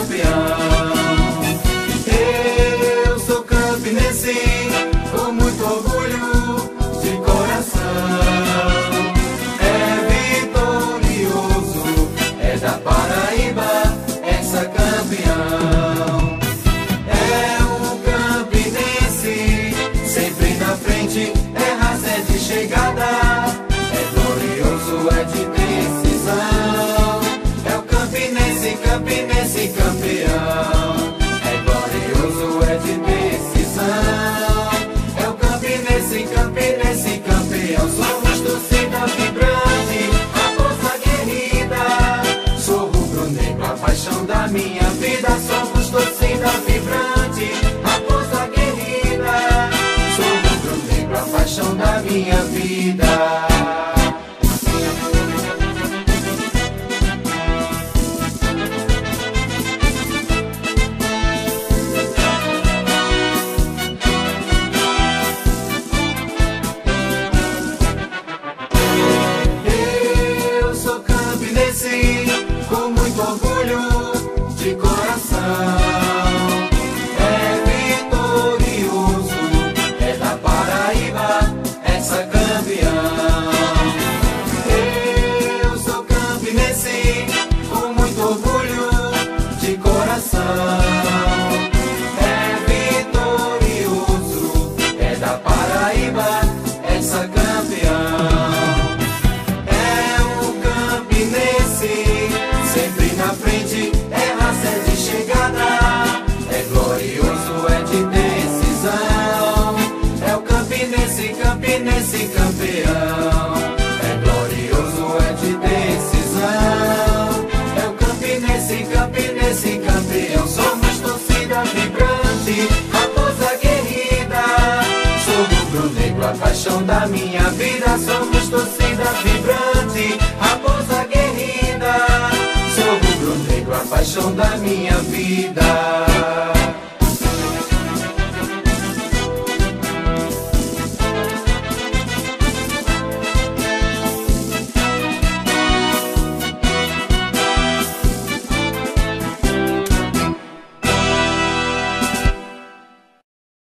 campeão. Eu sou campinense com muito orgulho de coração. É vitorioso, é da Paraíba, essa campeão. É um campinense, sempre na frente, é razão de chegada. Campinense, Campinense campeão. É glorioso, é de decisão. É o Campinense, Campinense campeão. Somos torcida vibrante, a força guerrida. Sou rubro-negro, a paixão da minha vida. Somos torcida vibrante, a força guerrida. Sou rubro-negro, a paixão da minha vida. de coração. a paixão da minha vida. Somos torcida vibrante, raposa guerrida. Sou rubro negro, a paixão da minha vida.